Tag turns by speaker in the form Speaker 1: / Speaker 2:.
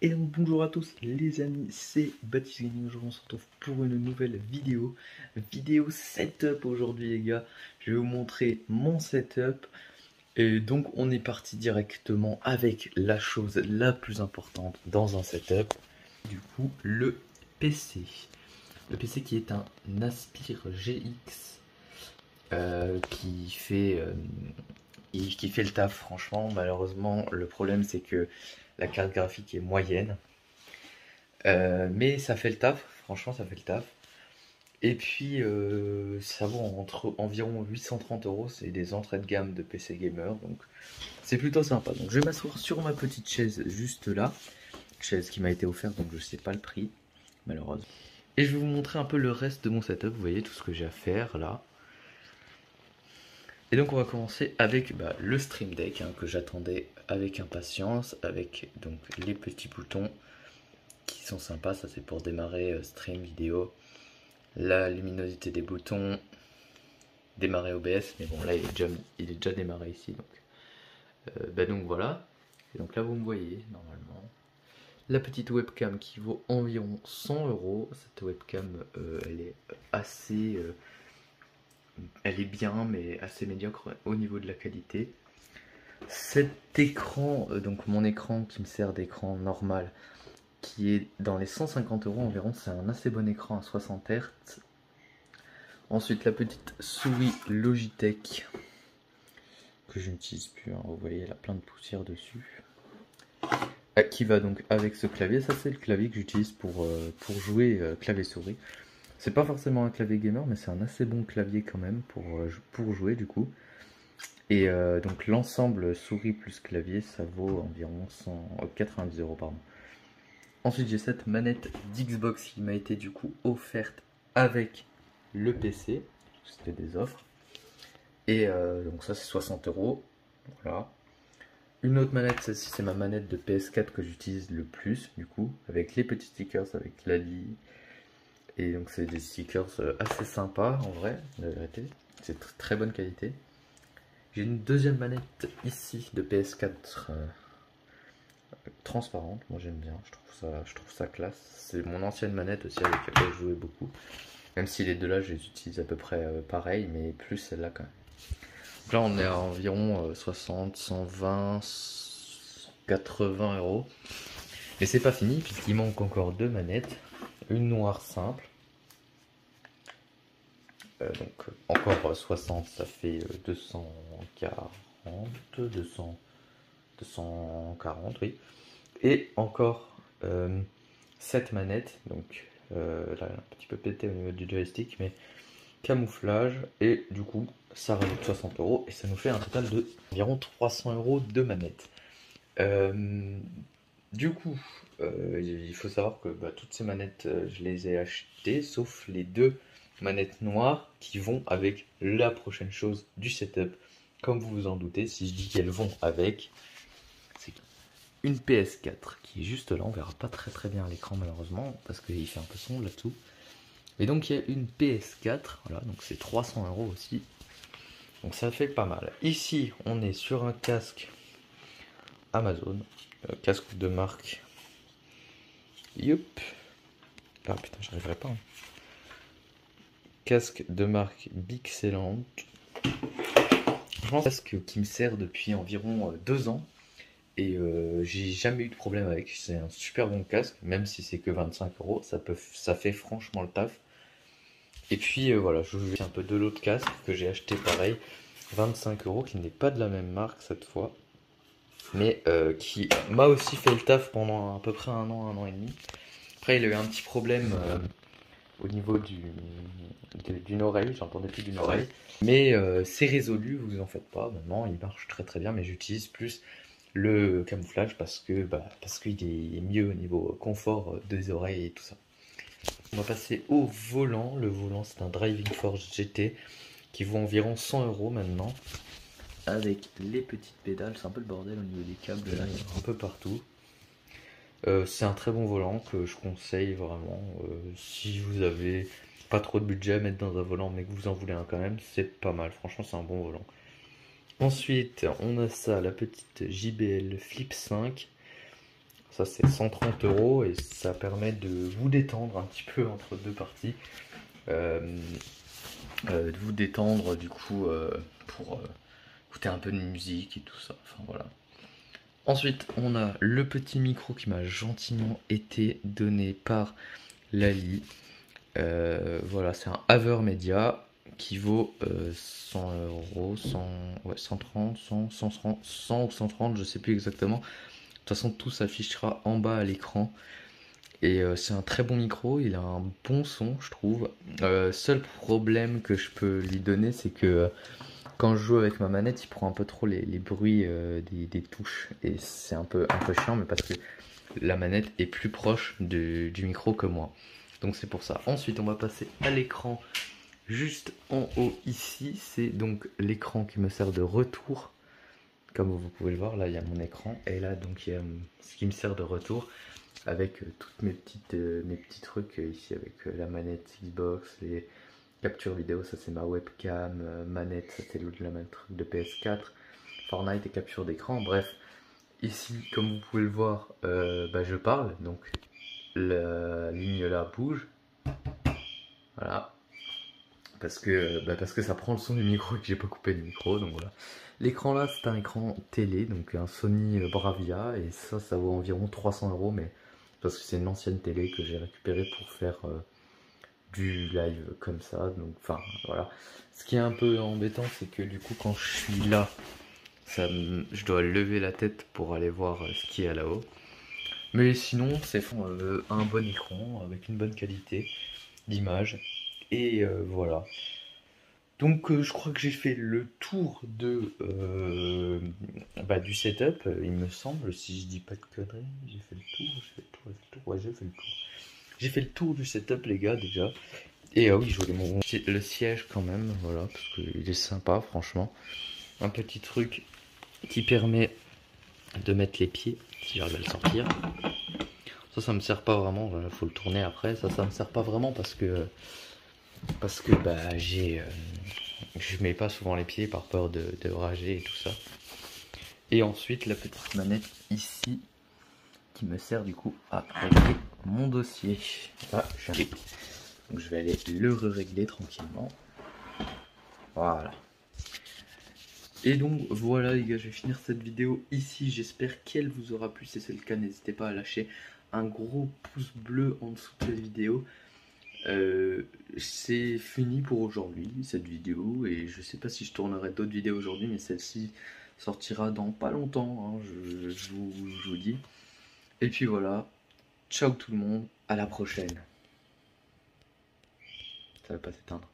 Speaker 1: Et donc bonjour à tous les amis, c'est Baptiste Gaming, aujourd'hui on se retrouve pour une nouvelle vidéo, vidéo setup aujourd'hui les gars, je vais vous montrer mon setup, et donc on est parti directement avec la chose la plus importante dans un setup, du coup le PC, le PC qui est un Aspire GX, euh, qui fait... Euh, qui fait le taf. Franchement malheureusement le problème c'est que la carte graphique est moyenne. Euh, mais ça fait le taf, franchement ça fait le taf. Et puis euh, ça vaut entre environ 830 euros, c'est des entrées de gamme de PC Gamer, donc c'est plutôt sympa. Je vais m'asseoir sur ma petite chaise juste là, chaise qui m'a été offerte, donc je sais pas le prix, malheureusement. Et je vais vous montrer un peu le reste de mon setup, vous voyez tout ce que j'ai à faire là. Et donc on va commencer avec bah, le Stream Deck hein, que j'attendais avec impatience, avec donc les petits boutons qui sont sympas, ça c'est pour démarrer euh, stream vidéo, la luminosité des boutons, démarrer OBS, mais bon là il est déjà, il est déjà démarré ici donc, euh, bah, donc voilà, et donc là vous me voyez normalement, la petite webcam qui vaut environ 100 euros, cette webcam euh, elle est assez elle est bien mais assez médiocre au niveau de la qualité. Cet écran, euh, donc mon écran qui me sert d'écran normal, qui est dans les 150 euros environ, c'est un assez bon écran à 60 Hz. Ensuite la petite souris Logitech que je n'utilise plus, hein. vous voyez elle a plein de poussière dessus. Euh, qui va donc avec ce clavier, ça c'est le clavier que j'utilise pour, euh, pour jouer clavier souris. C'est pas forcément un clavier gamer, mais c'est un assez bon clavier quand même pour, euh, pour jouer du coup. Et euh, donc l'ensemble souris plus clavier, ça vaut environ 190 euros pardon. Ensuite j'ai cette manette d'Xbox qui m'a été du coup offerte avec le PC. C'était des offres. Et euh, donc ça c'est 60 euros. Voilà. Une autre manette, celle-ci c'est ma manette de PS4 que j'utilise le plus du coup. Avec les petits stickers, avec Lali, et donc c'est des stickers euh, assez sympas en vrai, la vérité. C'est très bonne qualité. J'ai une deuxième manette ici de PS4 euh, transparente. Moi j'aime bien, je trouve ça, je trouve ça classe. C'est mon ancienne manette aussi avec laquelle je jouais beaucoup. Même si les deux là je les utilise à peu près euh, pareil, mais plus celle-là quand même. Donc là on est à environ 60, 120, 80 euros. Mais c'est pas fini puisqu'il manque encore deux manettes une noire simple. Euh, donc encore 60, ça fait 240, 200, 240, oui. Et encore euh, 7 manettes, donc euh, là un petit peu pété au niveau du joystick, mais camouflage, et du coup ça rajoute 60 euros, et ça nous fait un total de environ 300 euros de manettes. Du coup, euh, il faut savoir que bah, toutes ces manettes, euh, je les ai achetées, sauf les deux manettes noires qui vont avec la prochaine chose du setup. Comme vous vous en doutez, si je dis qu'elles vont avec, c'est une PS4 qui est juste là. On verra pas très très bien l'écran malheureusement parce qu'il fait un peu sombre là-dessous. Et donc il y a une PS4, voilà, donc c'est 300 euros aussi. Donc ça fait pas mal. Ici, on est sur un casque Amazon, casque de marque Youp. Ah putain, j'arriverai pas. Hein. Casque de marque Bixellant. Franchement, casque qui me sert depuis environ euh, deux ans. Et euh, j'ai jamais eu de problème avec. C'est un super bon casque, même si c'est que 25 euros. Ça, peut, ça fait franchement le taf. Et puis euh, voilà, je vous un peu de l'autre casque que j'ai acheté pareil. 25 euros, qui n'est pas de la même marque cette fois mais euh, qui m'a aussi fait le taf pendant à peu près un an, un an et demi. Après, il a eu un petit problème euh, au niveau d'une oreille, j'entendais plus d'une oreille, mais euh, c'est résolu, vous en faites pas. Maintenant, il marche très très bien, mais j'utilise plus le camouflage parce que bah, parce qu'il est mieux au niveau confort des oreilles et tout ça. On va passer au volant. Le volant, c'est un Driving Force GT qui vaut environ 100 euros maintenant avec les petites pédales. C'est un peu le bordel au niveau des câbles, là, un peu partout. Euh, c'est un très bon volant que je conseille vraiment. Euh, si vous avez pas trop de budget à mettre dans un volant, mais que vous en voulez un quand même, c'est pas mal. Franchement, c'est un bon volant. Ensuite, on a ça, la petite JBL Flip 5. Ça c'est 130 euros et ça permet de vous détendre un petit peu entre deux parties. Euh, de vous détendre du coup pour écouter un peu de musique et tout ça. Enfin voilà. Ensuite, on a le petit micro qui m'a gentiment été donné par Lali. Euh, voilà, c'est un Haver Media qui vaut 100 euh, euros, 100, ouais, 130, 100, 100, 100 ou 130, je sais plus exactement. De toute façon, tout s'affichera en bas à l'écran. Et euh, c'est un très bon micro, il a un bon son, je trouve. seul problème que je peux lui donner, c'est que quand je joue avec ma manette, il prend un peu trop les, bruits des, touches. Et c'est un peu, un peu chiant, mais parce que la manette est plus proche du micro que moi. Donc c'est pour ça. Ensuite, on va passer à l'écran juste en haut ici. C'est donc l'écran qui me sert de retour. Comme vous pouvez le voir, là, il y a mon écran. Et là, donc, il y a ce qui me sert de retour avec euh, toutes mes euh, mes petits trucs euh, ici avec la manette Xbox, captures vidéo, ça c'est ma webcam, manette, ça c'est la truc de PS4, Fortnite et capture d'écran. Bref, ici, comme vous pouvez le voir, bah, je parle, donc la ligne là bouge. Voilà. Parce que, bah, parce que ça prend le son du micro et que j'ai pas coupé le micro. Donc voilà. L'écran là, c'est un écran télé, donc un Sony Bravia. Et ça, ça vaut environ 300 euros. Mais parce que c'est une ancienne télé que j'ai récupérée pour faire euh, du live comme ça. Donc, enfin, voilà. Ce qui est un peu embêtant, c'est que du coup, quand je suis là, ça, je dois lever la tête pour aller voir euh, ce qu'il y a là-haut. Mais sinon, c'est euh, un bon écran avec une bonne qualité d'image. Et euh, voilà. Donc je crois que j'ai fait le tour de bah, du setup, il me semble, si je dis pas de conneries. J'ai fait le tour, j'ai fait le tour, j'ai fait le tour, ouais j'ai fait le tour. J'ai fait le tour du setup les gars déjà. Et ah oui, je voulais mon le siège quand même, voilà, parce qu'il est sympa franchement. Un petit truc qui permet de mettre les pieds si j'arrive à le sortir. Ça, ça me sert pas vraiment. Il faut le tourner après. Ça, ça me sert pas vraiment parce que parce que bah j'ai euh, je mets pas souvent les pieds par peur de, rager et tout ça. Et ensuite la petite manette ici qui me sert du coup à régler mon dossier. Ah, Donc je vais aller le régler tranquillement. Voilà. Et donc voilà les gars, je vais finir cette vidéo ici. J'espère qu'elle vous aura plu. Si c'est le cas, n'hésitez pas à lâcher un gros pouce bleu en dessous de cette vidéo. Euh, c'est fini pour aujourd'hui cette vidéo et je sais pas si je tournerai d'autres vidéos aujourd'hui mais celle-ci sortira dans pas longtemps hein, je, vous, je vous dis et puis voilà ciao tout le monde à la prochaine. Ça va pas s'éteindre